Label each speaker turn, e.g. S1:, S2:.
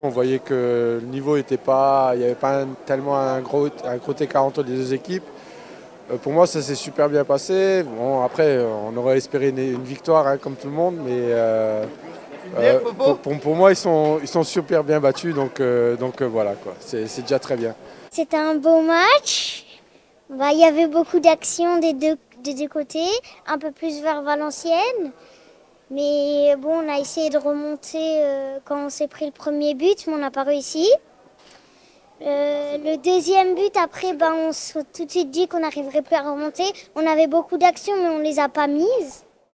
S1: On voyait que le niveau n'était pas, il n'y avait pas tellement un gros, un gros écart entre les deux équipes. Euh, pour moi, ça s'est super bien passé. Bon, après, on aurait espéré une, victoire, hein, comme tout le monde, mais euh, euh, pour, moi, ils sont, ils sont super bien battus, donc, donc voilà, c'est déjà très bien.
S2: C'était un beau match. Bah, il y avait beaucoup d'actions des deux, des deux côtés, un peu plus vers Valenciennes. Mais bon, on a essayé de remonter euh, quand on s'est pris le premier but, mais on n'a pas réussi. Euh, le deuxième but, après, ben, on s'est tout de suite dit qu'on n'arriverait plus à remonter. On avait beaucoup d'actions, mais on ne les a pas mises.